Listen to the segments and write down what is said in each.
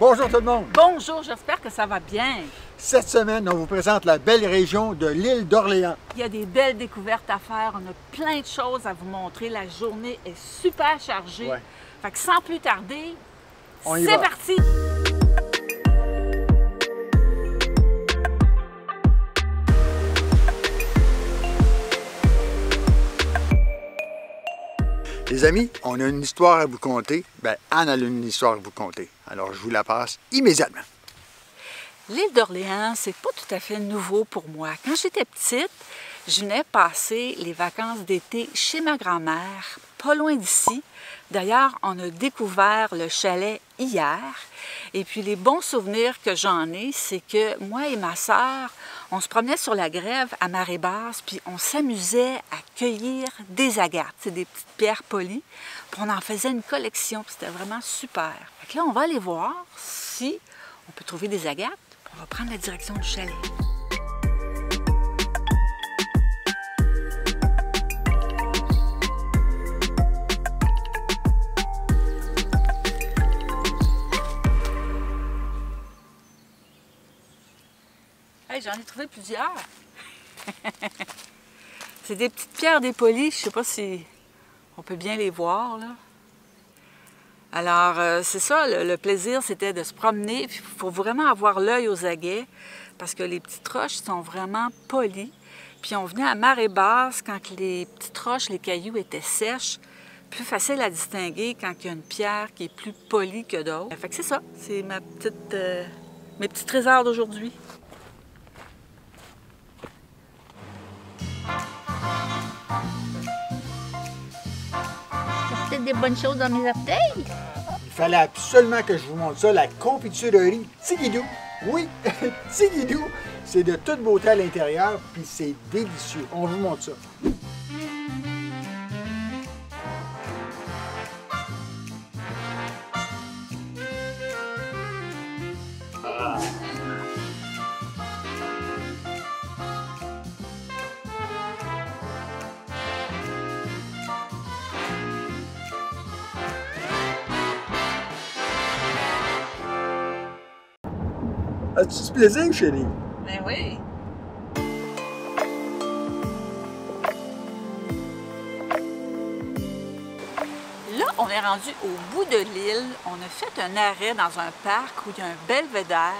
Bonjour tout le monde. Bonjour, j'espère que ça va bien. Cette semaine, on vous présente la belle région de l'île d'Orléans. Il y a des belles découvertes à faire. On a plein de choses à vous montrer. La journée est super chargée. Ouais. Fait que sans plus tarder, c'est parti! Amis, on a une histoire à vous conter. Ben, Anne a une histoire à vous conter. Alors, je vous la passe immédiatement. L'île d'Orléans, c'est pas tout à fait nouveau pour moi. Quand j'étais petite, je venais passer les vacances d'été chez ma grand-mère, pas loin d'ici. D'ailleurs, on a découvert le chalet hier. Et puis, les bons souvenirs que j'en ai, c'est que moi et ma sœur, on se promenait sur la grève à marée basse, puis on s'amusait à cueillir des agates, c'est des petites pierres polies. Puis on en faisait une collection, puis c'était vraiment super. Fait que là, on va aller voir si on peut trouver des agates. On va prendre la direction du chalet. J'en ai trouvé plusieurs. C'est des petites pierres dépolies. Je sais pas si on peut bien les voir, là. Alors, euh, c'est ça, le, le plaisir, c'était de se promener. Il faut vraiment avoir l'œil aux aguets parce que les petites roches sont vraiment polies. Puis on venait à marée basse quand les petites roches, les cailloux étaient sèches. Plus facile à distinguer quand il y a une pierre qui est plus polie que d'autres. Fait que c'est ça, c'est ma petite, euh, mes petits trésors d'aujourd'hui. Bonnes choses dans mes orteils? Il fallait absolument que je vous montre ça, la confiturerie Tigidou. Oui, Tigidou, c'est de toute beauté à l'intérieur, puis c'est délicieux. On vous montre ça. Chérie? Ben oui. Là, on est rendu au bout de l'île. On a fait un arrêt dans un parc où il y a un belvédère.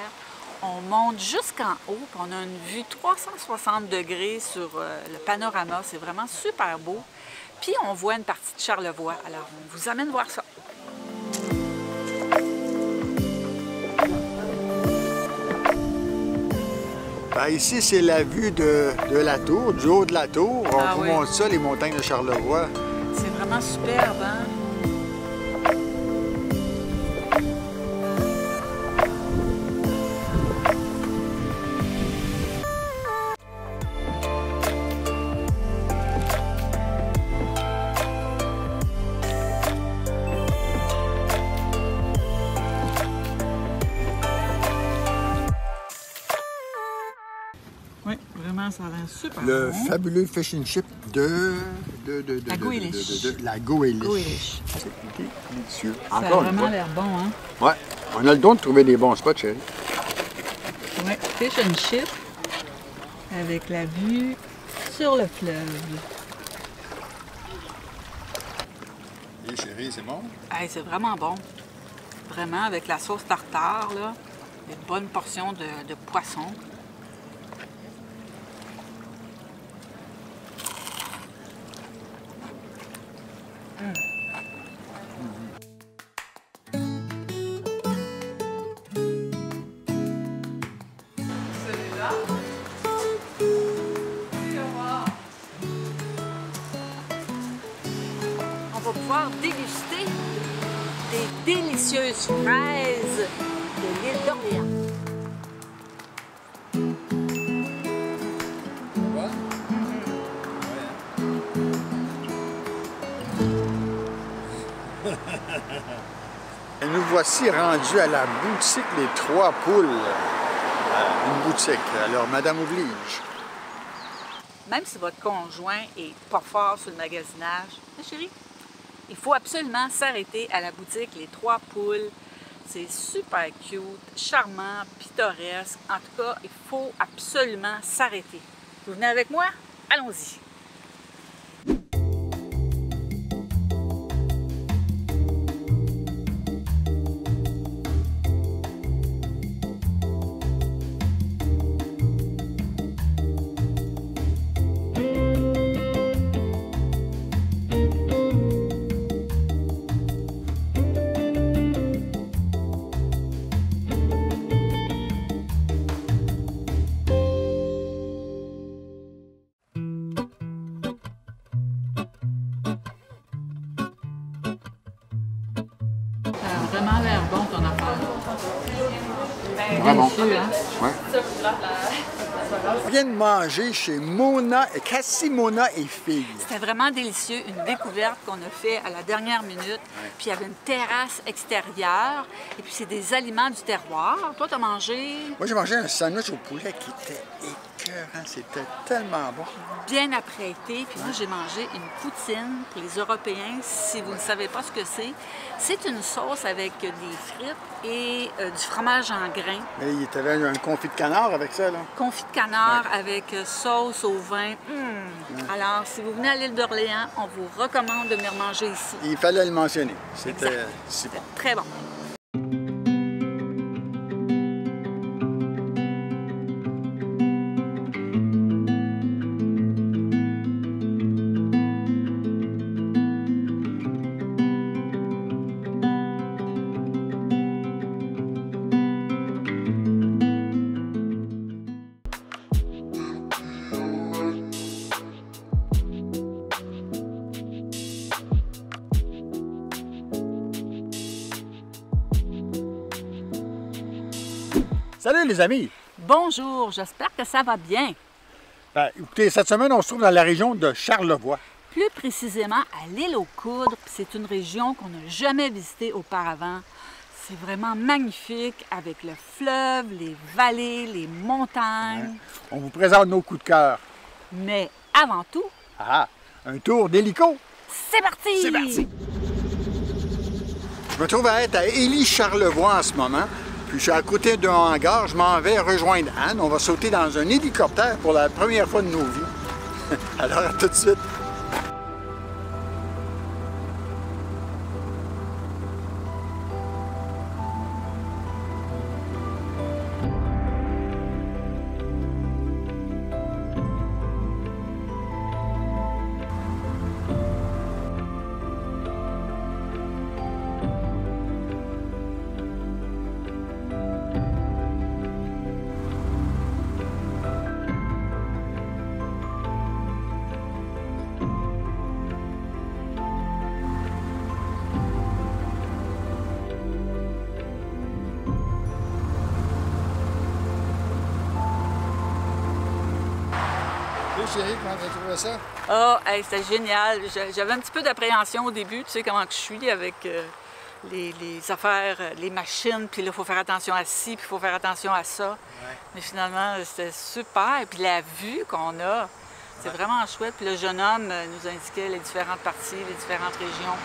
On monte jusqu'en haut, on a une vue 360 degrés sur euh, le panorama. C'est vraiment super beau. Puis on voit une partie de Charlevoix. Alors, on vous amène voir ça. Ben, ici, c'est la vue de, de la tour, du haut de la tour. On Ah vous oui. montre ça, les montagnes de Charlevoix. C'est vraiment superbe, hein? Le fabuleux fish and chip de... de, de, de La Goéliche. de- La goéliche. Délicieux. Ça a vraiment l'air bon, hein? Ouais. On a le don de trouver des bons spots, chérie. Oui, fish and chip avec la vue sur le fleuve. Et chérie, c'est bon? Hey, c'est vraiment bon. Vraiment, avec la sauce tartare, là, une bonne portion de, de poisson. On va pouvoir déguster des délicieuses fraises voici rendus à la boutique Les Trois Poules. Une boutique. Alors, Madame oblige. Même si votre conjoint est pas fort sur le magasinage, hein, chérie, il faut absolument s'arrêter à la boutique Les Trois Poules. C'est super cute, charmant, pittoresque. En tout cas, il faut absolument s'arrêter. Vous venez avec moi? Allons-y. Vraiment. Hein? Ouais. On vient de manger chez Mona, Cassie Mona et Fille. C'était vraiment délicieux, une découverte qu'on a fait à la dernière minute. Puis il y avait une terrasse extérieure et puis c'est des aliments du terroir. Toi, tu as mangé? Moi, j'ai mangé un sandwich au poulet qui était écœurant. C'était tellement bon. bien apprêté. Puis moi, j'ai mangé une poutine pour les Européens. Si vous ne savez pas ce que c'est, c'est une sauce avec des frites et euh, du fromage en grains. Mais il y avait un confit de canard avec ça, là. Confit de canard avec euh, sauce au vin. Hum. Alors, si vous venez à l'île d'Orléans, on vous recommande de venir manger ici. Il fallait le mentionner. C'était Exact. si bon. Très bon. Les amis! Bonjour, j'espère que ça va bien. Ben, écoutez, cette semaine, on se trouve dans la région de Charlevoix. Plus précisément à l'île aux Coudres, c'est une région qu'on n'a jamais visitée auparavant. C'est vraiment magnifique avec le fleuve, les vallées, les montagnes. On vous présente nos coups de cœur. Mais avant tout, Ah, un tour d'hélico. c'est parti! C'est parti! Je me trouve à être à Élie-Charlevoix en ce moment. Puis je suis à côté d'un hangar. Je m'en vais rejoindre Anne. On va sauter dans un hélicoptère pour la première fois de nos vies. Alors, à tout de suite. Trouvé ça? Ah, hey, c'était génial. J'a- J'avais un petit peu d'appréhension au début, tu sais comment que je suis avec euh, les, les affaires, euh, les machines, puis là, il faut faire attention à ci, puis il faut faire attention à ça. Mais finalement, c'était super. Puis la vue qu'on a, c'est vraiment chouette. Puis le jeune homme euh, nous indiquait les différentes parties, les différentes régions.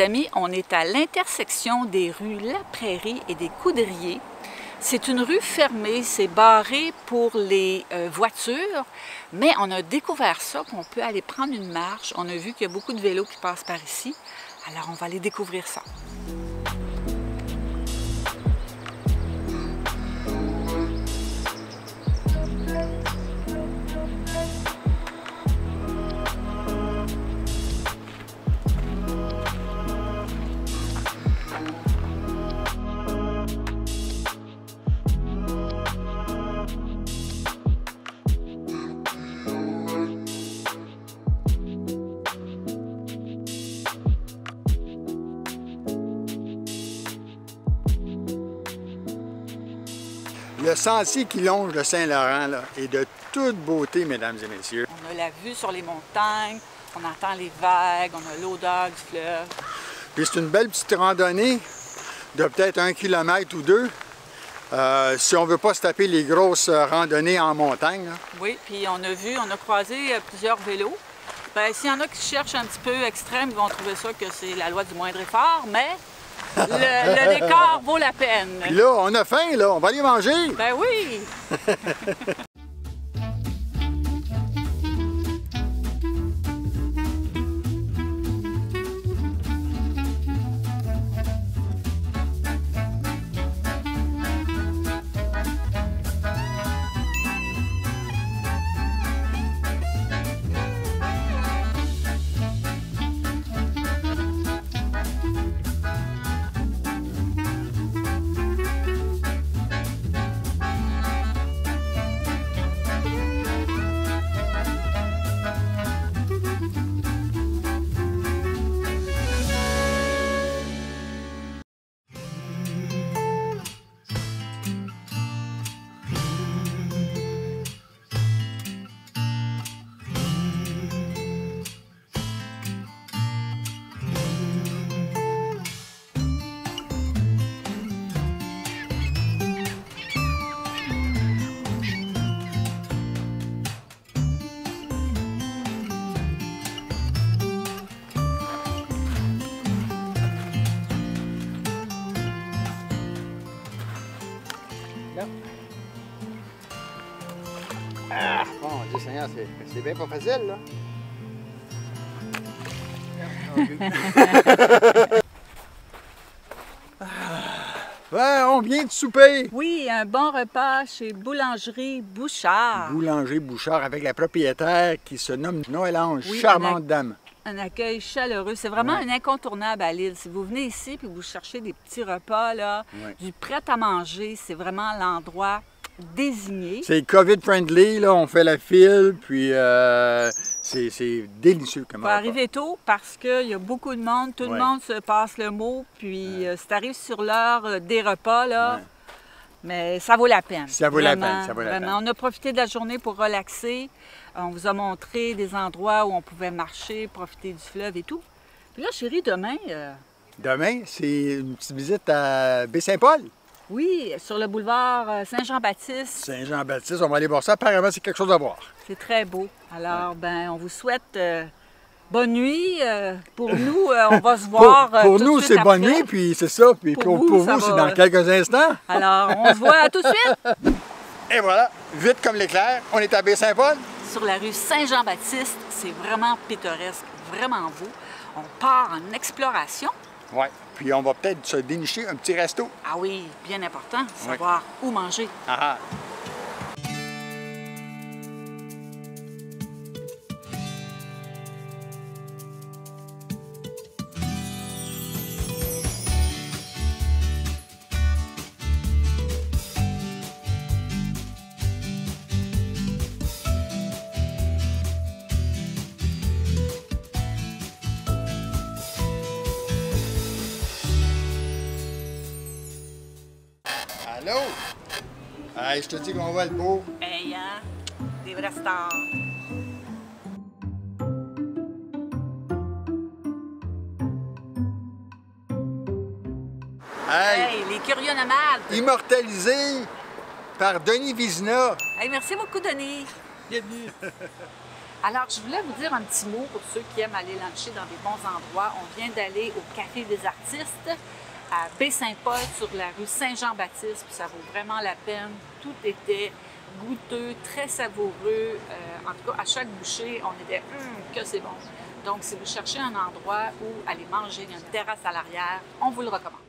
Amis, on est à l'intersection des rues La Prairie et des Coudriers. C'est une rue fermée, c'est barré pour les euh, voitures, mais on a découvert ça qu'on peut aller prendre une marche. On a vu qu'il y a beaucoup de vélos qui passent par ici, alors on va aller découvrir ça. Le sentier qui longe le Saint-Laurent est de toute beauté, mesdames et messieurs. On a la vue sur les montagnes, on entend les vagues, on a l'odeur du fleuve. Puis c'est une belle petite randonnée de peut-être un kilomètre ou deux. Euh, si on ne veut pas se taper les grosses randonnées en montagne. là. Oui, puis on a vu, on a croisé euh, plusieurs vélos. Ben, s'il y en a qui cherchent un petit peu extrême, ils vont trouver ça que c'est la loi du moindre effort, mais le, le décor vaut la peine. Puis là, on a faim, là, on va aller manger. Ben oui! Ah, bon Dieu Seigneur, c'est c'est bien pas facile, là. On vient de souper. Oui, un bon repas chez Boulangerie Bouchard. Boulanger Bouchard avec la propriétaire qui se nomme Noël Ange, Oui, charmante dame. Un accueil chaleureux. C'est vraiment Ouais. un incontournable à Lille. Si vous venez ici puis vous cherchez des petits repas, là, Ouais. du prêt à manger, c'est vraiment l'endroit désigné. C'est COVID-friendly, là, on fait la file, puis euh, c'est délicieux comme faut arriver tôt parce qu'il y a beaucoup de monde, tout Ouais. le monde se passe le mot, puis euh, si tu arrives sur l'heure euh, des repas, là, Ouais. mais ça vaut la peine. Ça vaut la peine, ça vaut la vraiment. On a profité de la journée pour relaxer. On vous a montré des endroits où on pouvait marcher, profiter du fleuve et tout. Puis là, chérie, demain, euh, Demain, c'est une petite visite à Baie-Saint-Paul. Oui, sur le boulevard euh, Saint-Jean-Baptiste, Saint-Jean-Baptiste, on va aller voir ça. Apparemment, c'est quelque chose à voir. c'est très beau. Alors, ben, on vous souhaite euh, bonne nuit. Euh, pour nous, euh, on va se voir. Pour, pour tout de nous, c'est bonne nuit, puis c'est ça. Puis Pour pour, vous, c'est dans quelques instants. Alors, on se voit tout de suite. Et voilà, vite comme l'éclair, on est à Baie-Saint-Paul. Sur la rue Saint-Jean-Baptiste, c'est vraiment pittoresque, vraiment beau. On part en exploration. Oui. Puis on va peut-être se dénicher un petit resto. Ah oui, bien important, savoir où manger. Ah ah. Hey, je te dis qu'on va le beau. Hey, hein? Des vrais stars. Hey, Hey, les curieux nomades. immortalisé par Denis Vizina. Hey, merci beaucoup, Denis. Bienvenue. Alors, je voulais vous dire un petit mot pour ceux qui aiment aller luncher dans des bons endroits. On vient d'aller au Café des artistes à Baie-Saint-Paul sur la rue Saint-Jean-Baptiste, puis ça vaut vraiment la peine. Tout était goûteux, très savoureux. Euh, en tout cas, à chaque bouchée, on était Hum, que c'est bon. Donc, si vous cherchez un endroit où aller manger, il y a une terrasse à l'arrière, on vous le recommande.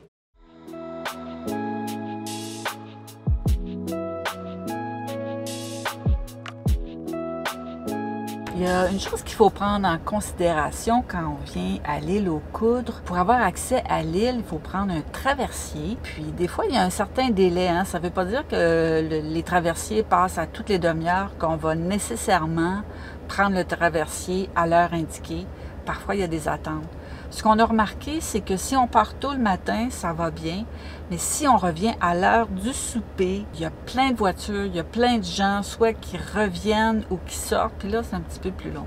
Il y a une chose qu'il faut prendre en considération quand on vient à l'île aux Coudres. Pour avoir accès à l'île, il faut prendre un traversier. Puis des fois, il y a un certain délai. Hein. Ça ne veut pas dire que le- les traversiers passent à toutes les demi-heures, qu'on va nécessairement prendre le traversier à l'heure indiquée. Parfois, il y a des attentes. Ce qu'on a remarqué, c'est que si on part tôt le matin, ça va bien. Mais si on revient à l'heure du souper, il y a plein de voitures, il y a plein de gens, soit qui reviennent ou qui sortent. Puis là, c'est un petit peu plus long.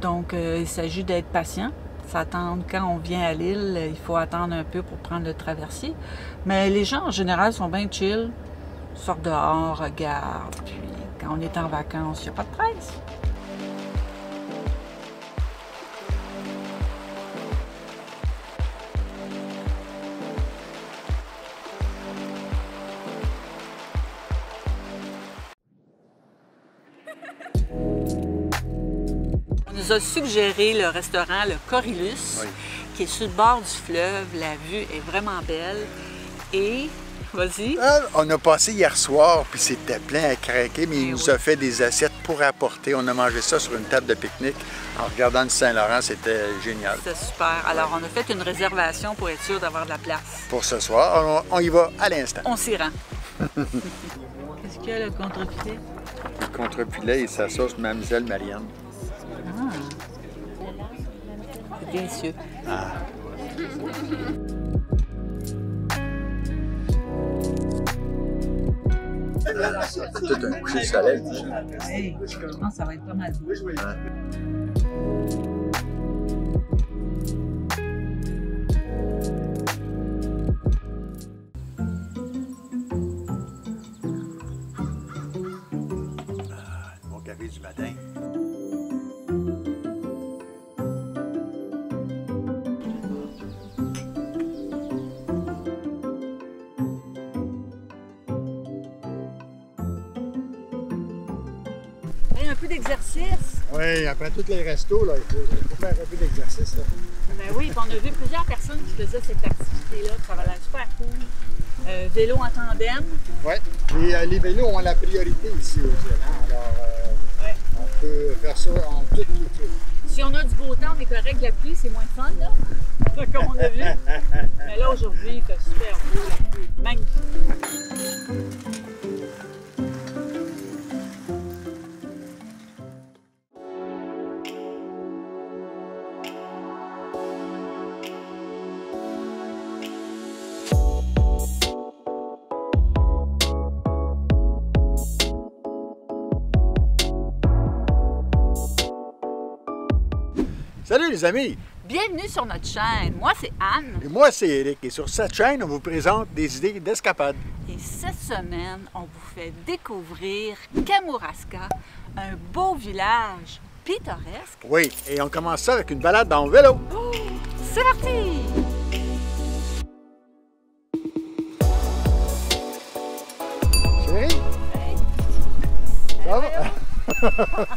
Donc, euh, il s'agit d'être patient. S'attendre quand on vient à l'île, il faut attendre un peu pour prendre le traversier. Mais les gens, en général, sont bien chill. Sortent dehors, regardent. Puis, quand on est en vacances, il n'y a pas de presse. A suggéré le restaurant Le Corylus, Oui. qui est sur le bord du fleuve. La vue est vraiment belle. Et, vas-y. Ah, on a passé hier soir, puis c'était plein à craquer, mais il Eh nous oui. a fait des assiettes pour apporter. On a mangé ça sur une table de pique-nique en regardant le Saint-Laurent. C'était génial. C'était super. Alors, on a fait une réservation pour être sûr d'avoir de la place. Pour ce soir, on, on y va à l'instant. On s'y rend. Qu'est-ce qu'il y a, le contre-pied? Le contre-poulet et sa sauce Mademoiselle Marianne. C'est délicieux. C'est tout un coucher de soleil. Hey, je pense que ça va être pas mal. Après tous les restos, là, il, faut, il faut faire un peu d'exercice. Ben oui, on a vu plusieurs personnes qui faisaient cette activité-là. Ça va l'air super cool. Euh, vélo en tandem. Ouais. Les, euh, les vélos ont la priorité ici hein. Alors, euh, Ouais. on peut faire ça en toute quiétude. Si on a du beau temps, on est correct. La pluie, c'est moins fun, là. Comme on a vu. Mais là, aujourd'hui, il fait super beau, la pluie. Magnifique. Les amis! Bienvenue sur notre chaîne. Moi, c'est Anne. Et moi, c'est Eric. Et sur cette chaîne, on vous présente des idées d'escapade. Et cette semaine, on vous fait découvrir Kamouraska, un beau village pittoresque. Oui, et on commence ça avec une balade en vélo. Oh, c'est parti! Chérie, ça va?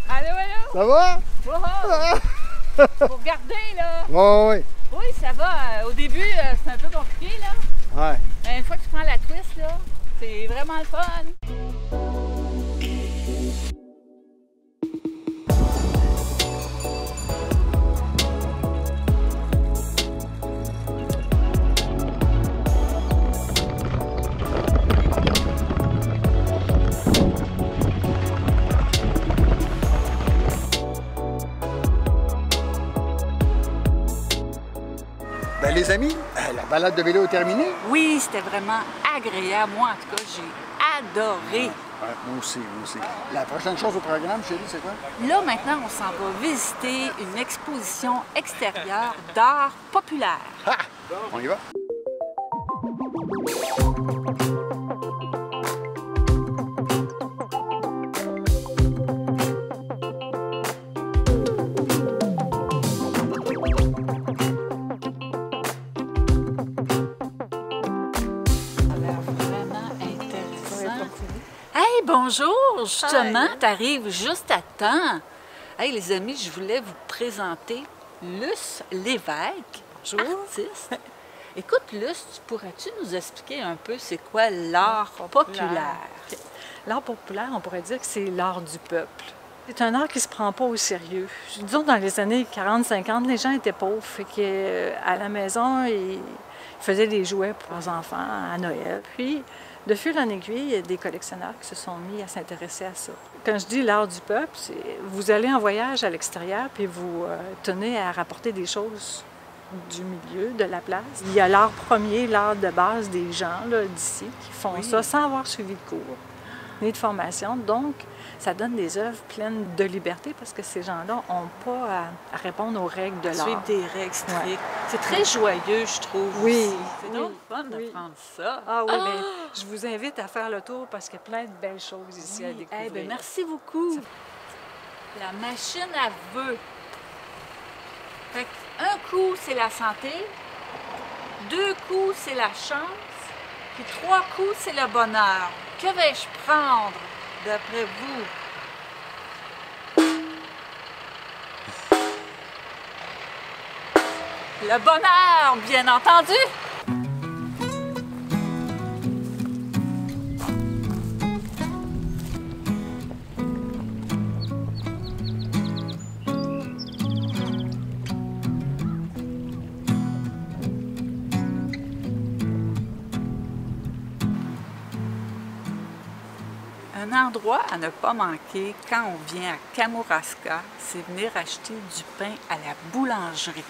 Allô, allô! Ça va? Wow! Faut regarder, là! Oui, oui. Oui, ça va. Au début, euh, c'est un peu compliqué, là. Ouais. Mais une fois que tu prends la twist, là, c'est vraiment le fun. Balade de vélo est terminée? Oui, c'était vraiment agréable. Moi, en tout cas, j'ai adoré. Ouais, moi aussi, moi aussi. La prochaine chose au programme, chérie, c'est quoi? Là, maintenant, on s'en va visiter une exposition extérieure d'art populaire. Ah! On y va? Bonjour! Justement, t'arrives juste à temps. Hey, les amis, je voulais vous présenter Luce Lévesque, artiste. Écoute, Luce, tu pourrais-tu nous expliquer un peu c'est quoi l'art populaire? L'art populaire, on pourrait dire que c'est l'art du peuple. C'est un art qui se prend pas au sérieux. Disons, dans les années 40-50, les gens étaient pauvres, fait que, euh, à la maison, ils faisaient des jouets pour leurs enfants à Noël. Puis, de fil en aiguille, il y a des collectionneurs qui se sont mis à s'intéresser à ça. Quand je dis l'art du peuple, c'est vous allez en voyage à l'extérieur, puis vous euh, tenez à rapporter des choses du milieu, de la place. Il y a l'art premier, l'art de base des gens d'ici qui font Oui. ça sans avoir suivi de cours ni de formation. Donc, ça donne des œuvres pleines de liberté parce que ces gens-là n'ont pas à, à répondre aux règles de Suivre l'art. des règles strictes. C'est très joyeux, je trouve. Oui. C'est oui, fun oui. d'apprendre ça. Ah oui, mais je vous invite à faire le tour parce qu'il y a plein de belles choses ici à Oui. découvrir. Eh ben, merci beaucoup. La machine à vœux. Fait un coup, c'est la santé. Deux coups, c'est la chance. Puis trois coups, c'est le bonheur. Que vais-je prendre, d'après vous? Le bonheur, bien entendu! Endroit à ne pas manquer quand on vient à Kamouraska, c'est venir acheter du pain à la boulangerie.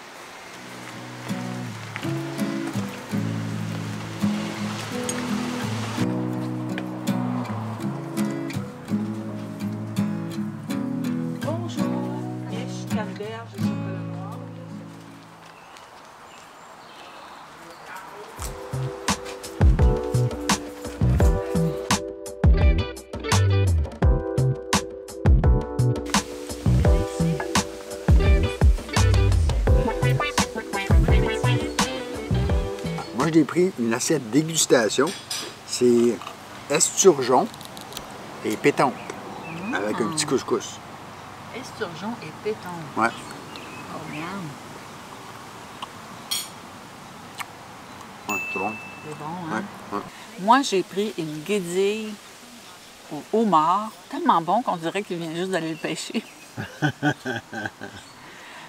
Pris une assiette dégustation. C'est esturgeon et pétanque avec un petit couscous. Esturgeon et pétanque. Ouais. Oh. Ouais, c'est bon. C'est bon, hein? Ouais, ouais. Moi, j'ai pris une guédille au homard, tellement bon qu'on dirait qu'il vient juste d'aller le pêcher.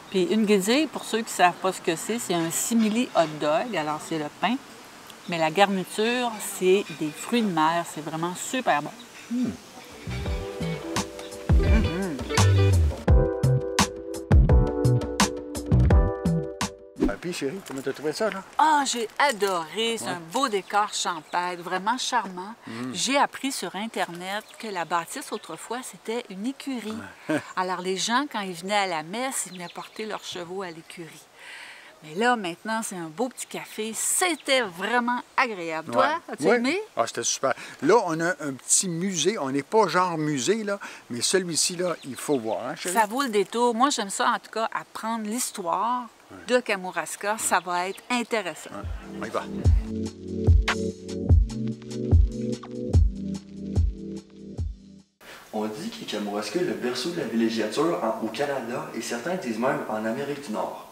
Puis une guédille, pour ceux qui ne savent pas ce que c'est, c'est un simili hot dog. Alors, c'est le pain. Mais la garniture, c'est des fruits de mer. C'est vraiment super bon. Ah, puis, chérie, comment t'as trouvé ça, là? Ah, j'ai adoré. C'est un beau décor champêtre, vraiment charmant. J'ai appris sur Internet que la bâtisse, autrefois, c'était une écurie. Alors, les gens, quand ils venaient à la messe, ils venaient porter leurs chevaux à l'écurie. Mais là, maintenant, c'est un beau petit café. C'était vraiment agréable. Toi, Ouais. as-tu Ouais. aimé? Ah, c'était super. Là, on a un petit musée. On n'est pas genre musée, là, mais celui-ci, là, il faut voir, hein? Ça vaut le détour. Moi, j'aime ça, en tout cas, apprendre l'histoire de Kamouraska. Ça va être intéressant. On y va. On dit que Kamouraska est le berceau de la villégiature en- au Canada et certains disent même en Amérique du Nord.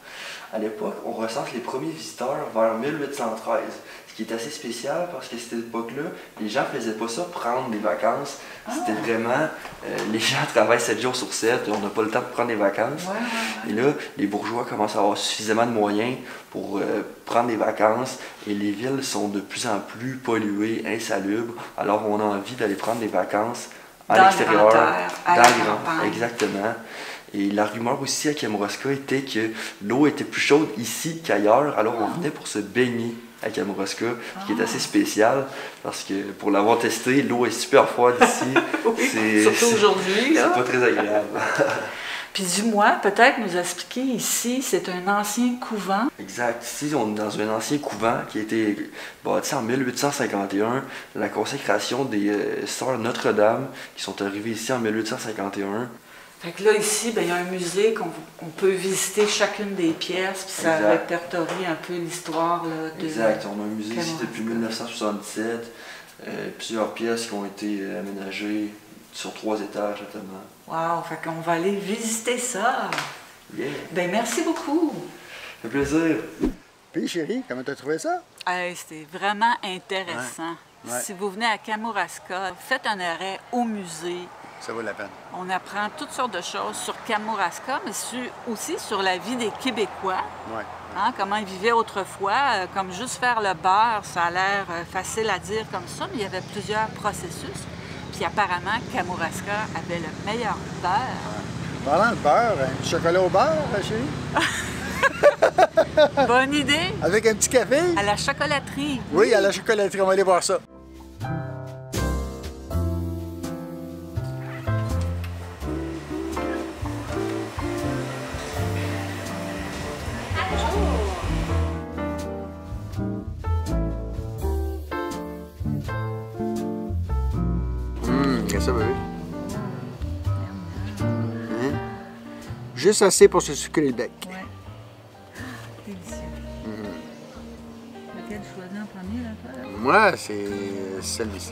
À l'époque, on recense les premiers visiteurs vers 1813, ce qui est assez spécial parce qu'à cette époque-là, les gens faisaient pas ça prendre des vacances. C'était vraiment, euh, les gens travaillent 7 jours sur 7, on n'a pas le temps de prendre des vacances. Et là, les bourgeois commencent à avoir suffisamment de moyens pour euh, prendre des vacances et les villes sont de plus en plus polluées, insalubres. Alors on a envie d'aller prendre des vacances à l'extérieur, dans le grand- exactement. Et la rumeur aussi à Kamouraska était que l'eau était plus chaude ici qu'ailleurs, alors Ah. on venait pour se baigner à Kamouraska, ce qui est assez spécial parce que pour l'avoir testé, l'eau est super froide ici. C'est- Surtout aujourd'hui. C'est pas très agréable. Puis dis-moi, peut-être nous expliquer ici, c'est un ancien couvent. Exact. Ici, on est dans un ancien couvent qui a été bâti en 1851, la consécration des euh, sœurs Notre-Dame qui sont arrivées ici en 1851. Fait que là, ici, ben, il y a un musée qu'on on peut visiter chacune des pièces, puis ça Exact. répertorie un peu l'histoire là, de... Exact. On a un musée ici depuis 1977. euh, plusieurs pièces qui ont été euh, aménagées sur trois étages notamment. Wow, fait qu'on va aller visiter ça. Yeah. Ben merci beaucoup. Ça fait plaisir. Puis, chérie, comment t'as trouvé ça? Hey, C'était vraiment intéressant. Ouais. Ouais. Si vous venez à Kamouraska, faites un arrêt au musée. Ça vaut la peine. On apprend toutes sortes de choses sur Kamouraska, mais sur- aussi sur la vie des Québécois. Ouais. Hein, comment ils vivaient autrefois, euh, comme juste faire le beurre, ça a l'air euh, facile à dire comme ça, mais il y avait plusieurs processus. Puis apparemment, Kamouraska avait le meilleur beurre. Parlant de beurre, un chocolat au beurre, chérie? Bonne idée! Avec un petit café? À la chocolaterie. Oui, à la chocolaterie, on va aller voir ça. Juste assez pour se sucrer le bec. Ouais. Délicieux. Lequel choisir en premier, là, toi? Moi, c'est celle-ci.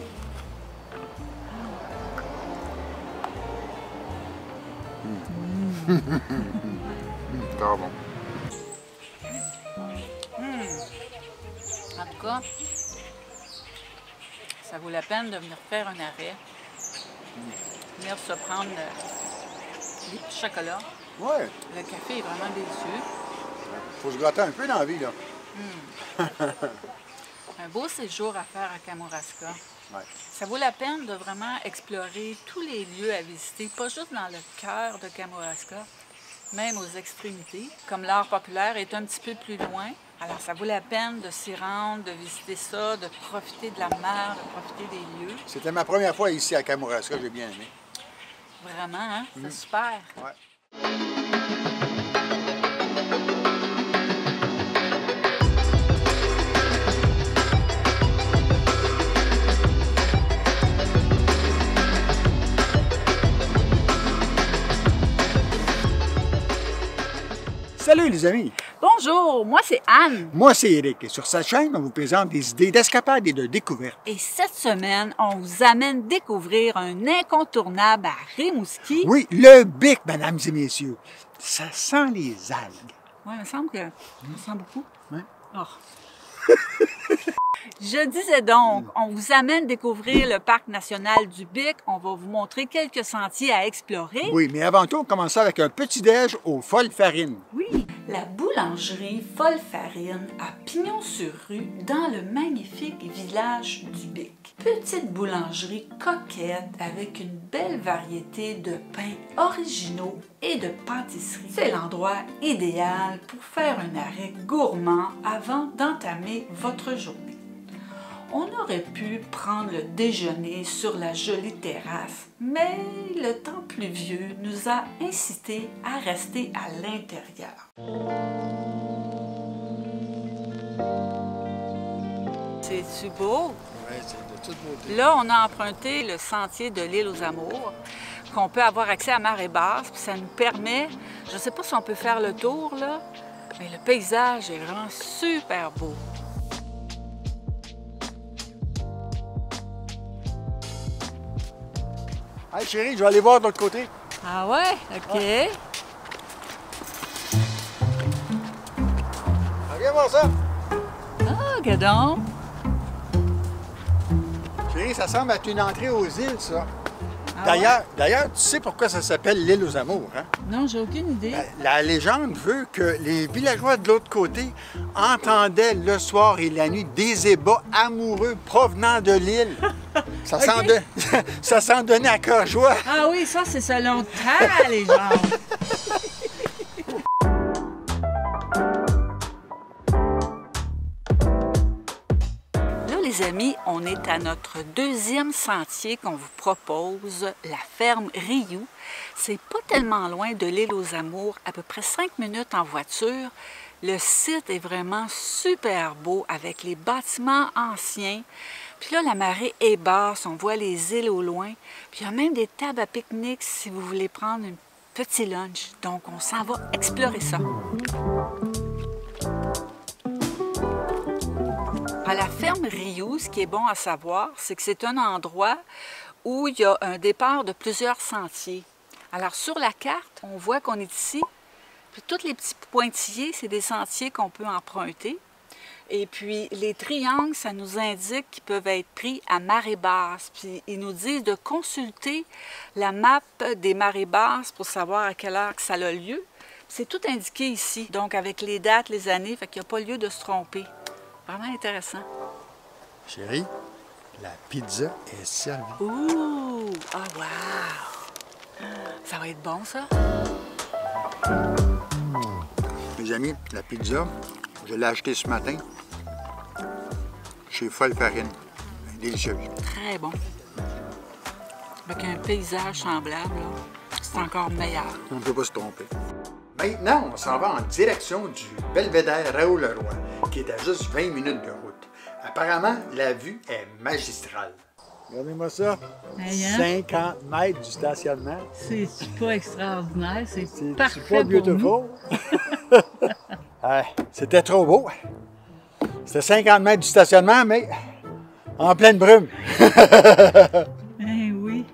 Encore bon. En tout cas, ça vaut la peine de venir faire un arrêt. Venir se prendre chocolats. Ouais, Le café est vraiment délicieux. faut se gâter un peu dans la vie, là. Un beau séjour à faire à Kamouraska. Ouais. Ça vaut la peine de vraiment explorer tous les lieux à visiter, pas juste dans le cœur de Kamouraska, même aux extrémités. Comme l'art populaire est un petit peu plus loin, alors ça vaut la peine de s'y rendre, de visiter ça, de profiter de la mer, de profiter des lieux. C'était ma première fois ici à Kamouraska, j'ai bien aimé. Vraiment, hein? C'est super. Salut les amis, Bonjour, moi c'est Anne. moi c'est Eric et sur cette chaîne on vous présente des idées d'escapade et de découverte. Et cette semaine, on vous amène découvrir un incontournable à Rimouski. Oui, le bic, mesdames et messieurs. Ça sent les algues. Oui, il me semble que ça sent beaucoup. Ouais. Oh. Je disais donc, on vous amène découvrir le parc national du Bic. On va vous montrer quelques sentiers à explorer. Oui, mais avant tout, on commence avec un petit déj aux folles farines. Oui, la boulangerie Folle Farine à Pignon-sur-Rue dans le magnifique village du Bic. Petite boulangerie coquette avec une belle variété de pains originaux et de pâtisseries. C'est l'endroit idéal pour faire un arrêt gourmand avant d'entamer votre journée. On aurait pu prendre le déjeuner sur la jolie terrasse, mais le temps pluvieux nous a incité à rester à l'intérieur. C'est-tu beau? Oui, c'est de toute beauté. Là, on a emprunté le sentier de l'île aux Amours, qu'on peut avoir accès à marée basse, puis ça nous permet, je ne sais pas si on peut faire le tour, là, mais le paysage est vraiment super beau. Hey chérie, je vais aller voir de l'autre côté. Ah ouais? OK. Ah, Viens voir ça. Ah, gadon. Chérie, ça semble être une entrée aux îles, ça. Ah D'ailleurs, d'ailleurs, tu sais pourquoi ça s'appelle l'île aux amours, hein? Non, j'ai aucune idée. La, la légende veut que les villageois de l'autre côté entendaient le soir et la nuit des ébats amoureux provenant de l'île. Ça s'en Ok. don- ça s'en donnait à cœur joie. Ah oui, ça, c'est selon ta légende. Là, les amis, on est à notre deuxième sentier qu'on vous propose, la ferme Rioux. C'est pas tellement loin de l'île aux Amours, à peu près cinq minutes en voiture. Le site est vraiment super beau avec les bâtiments anciens. Puis là, la marée est basse, on voit les îles au loin. Puis il y a même des tables à pique-nique si vous voulez prendre un petit lunch. Donc, on s'en va explorer ça. À la ferme Rioux, ce qui est bon à savoir, c'est que c'est un endroit où il y a un départ de plusieurs sentiers. Alors, sur la carte, on voit qu'on est ici. Puis, tous les petits pointillés, c'est des sentiers qu'on peut emprunter. Et puis, les triangles, ça nous indique qu'ils peuvent être pris à marée basse. Puis, ils nous disent de consulter la map des marées basses pour savoir à quelle heure que ça a lieu. C'est tout indiqué ici, donc avec les dates, les années, fait qu'il n'y a pas lieu de se tromper. Vraiment intéressant. Chérie, la pizza est servie. Ouh! Ah, wow! Ça va être bon, ça? Les amis, la pizza, je l'ai achetée ce matin chez Folle Farine. Délicieuse. Très bon. Avec un paysage semblable, c'est encore meilleur. On ne peut pas se tromper. Maintenant, on s'en va en direction du belvédère Raoul-Leroy, qui est à juste 20 minutes de route. Apparemment, la vue est magistrale. Regardez-moi ça. Hey, hein? 50 mètres du stationnement. C'est pas extraordinaire, c'est parfait c'est pas pour nous. C'était trop beau. C'était 50 mètres du stationnement, mais en pleine brume. Eh oui.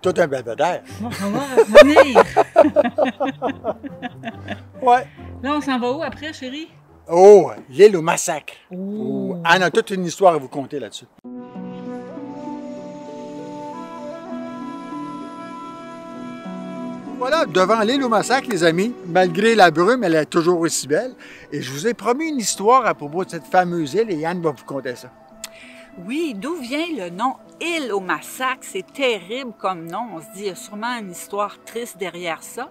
Tout un belvédère. Bon, on va revenir. Ouais. Là, on s'en va où après, chérie? Oh, l'île au massacre. Oh. Oh, Anne a toute une histoire à vous conter là-dessus. Voilà, devant l'île au massacre, les amis, malgré la brume, elle est toujours aussi belle. Et je vous ai promis une histoire à propos de cette fameuse île et Anne va vous conter ça. Oui, d'où vient le nom Île au massacre? C'est terrible comme nom. On se dit, il y a sûrement une histoire triste derrière ça.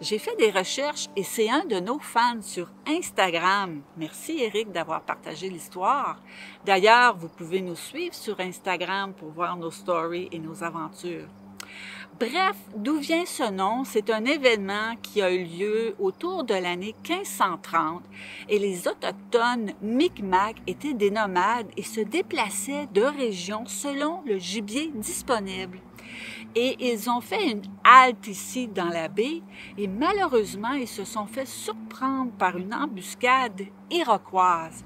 J'ai fait des recherches et c'est un de nos fans sur Instagram. Merci Eric d'avoir partagé l'histoire. D'ailleurs, vous pouvez nous suivre sur Instagram pour voir nos stories et nos aventures. Bref, d'où vient ce nom? C'est un événement qui a eu lieu autour de l'année 1530 et les Autochtones Micmac étaient des nomades et se déplaçaient de région selon le gibier disponible. Et ils ont fait une halte ici dans la baie et malheureusement, ils se sont fait surprendre par une embuscade iroquoise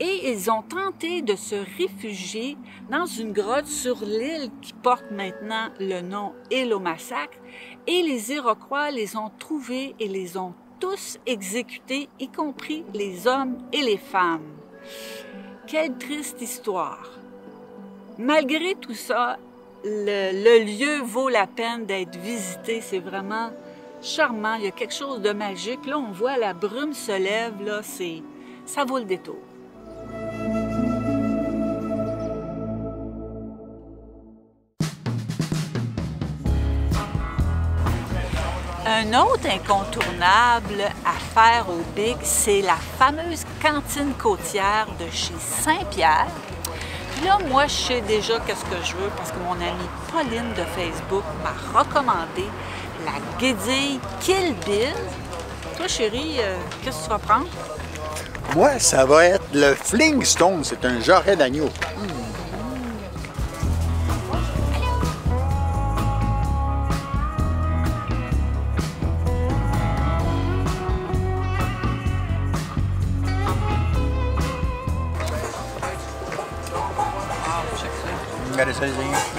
et ils ont tenté de se réfugier dans une grotte sur l'île qui porte maintenant le nom Île au massacre et les Iroquois les ont trouvés et les ont tous exécutés, y compris les hommes et les femmes. Quelle triste histoire. Malgré tout ça, le, lieu vaut la peine d'être visité. C'est vraiment charmant. Il y a quelque chose de magique. Là, on voit la brume se lève. Là, c'est, ça vaut le détour. Un autre incontournable à faire au Big, c'est la fameuse cantine côtière de chez Saint-Pierre. Là, moi, je sais déjà qu'est-ce que je veux parce que mon amie Pauline de Facebook m'a recommandé la guédille Kill Bill. Toi, chérie, euh, qu'est-ce que tu vas prendre? Moi, ça va être le Flingstone. C'est un jarret d'agneau. Regardez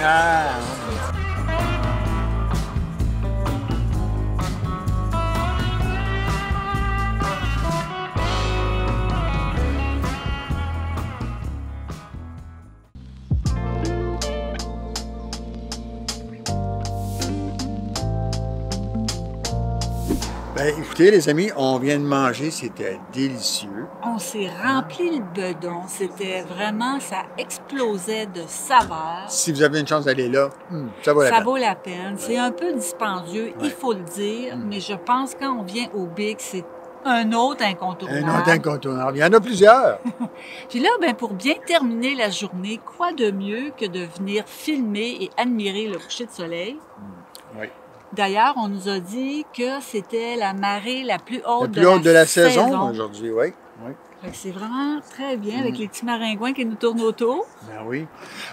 Ah. Ben, écoutez, les amis, on vient de manger, c'était délicieux. On s'est rempli le bedon. C'était vraiment, ça explosait de saveurs. Si vous avez une chance d'aller là, hum, ça vaut la Ça peine. vaut la peine. C'est un peu dispendieux, il faut le dire, mais je pense quand on vient au Big, c'est un autre incontournable. Un autre incontournable. Il y en a plusieurs. Puis là, ben, pour bien terminer la journée, quoi de mieux que de venir filmer et admirer le coucher de soleil? Oui. D'ailleurs, on nous a dit que c'était la marée la plus haute, La plus haute de la saison, saison. aujourd'hui, oui. C'est vraiment très bien Mm. avec les petits maringouins qui nous tournent autour. Ben oui.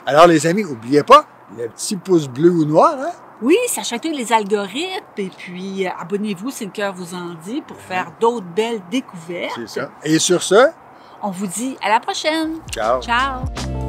Alors, les amis, n'oubliez pas, le petit pouce bleu ou noir, hein? Oui, ça chatouille les algorithmes et puis euh, abonnez-vous si le cœur vous en dit pour faire d'autres belles découvertes. C'est ça. Et sur ce, On vous dit à la prochaine. ciao. Ciao.